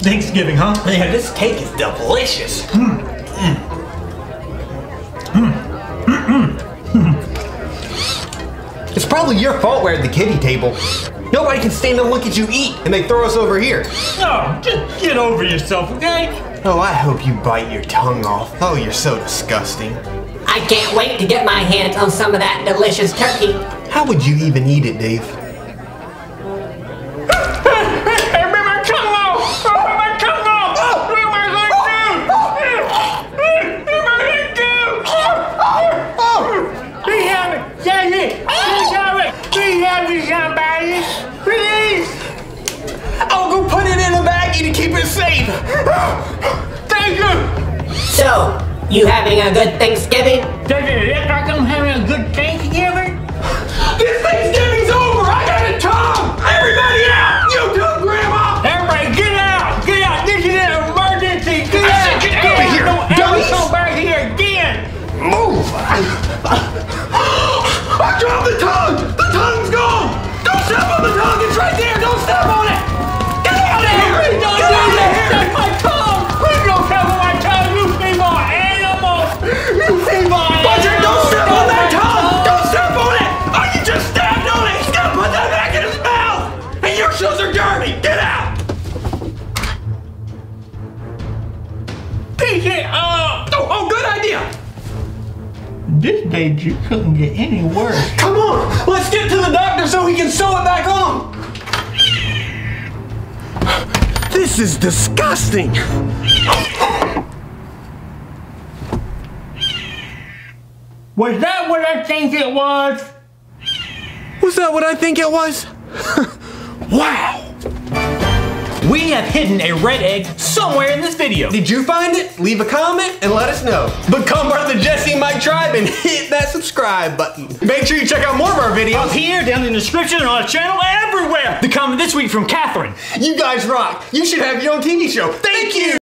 Thanksgiving, huh? Yeah, this cake is delicious. Hmm. Hmm. Hmm. It's probably your fault we're at the kiddie table. Nobody can stand and look at you eat, and they throw us over here. No, just get over yourself, okay? Oh, I hope you bite your tongue off. Oh, you're so disgusting. I can't wait to get my hands on some of that delicious turkey. How would you even eat it, Dave? It in to keep it safe. Thank you! So, you having a good Thanksgiving? Does it look like I'm having a good Thanksgiving? This Thanksgiving's over. I got a tongue. Everybody out. You too, Grandma. Everybody get out! Get out! This is an emergency! Get I out! said get over here, Don't ever come back here again! Move. I dropped the tongue. It up! Oh, good idea. This day just couldn't get any worse. Come on, let's get to the doctor so he can sew it back on. This is disgusting. Was that what I think it was? Was that what I think it was? wow. We have hidden a red egg somewhere in this video. Did you find it? Leave a comment and let us know. Become part of the Jesse and Mike tribe and hit that subscribe button. Make sure you check out more of our videos. Up here, down in the description, and on our channel, everywhere. The comment this week from Catherine. You guys rock. You should have your own TV show. Thank you.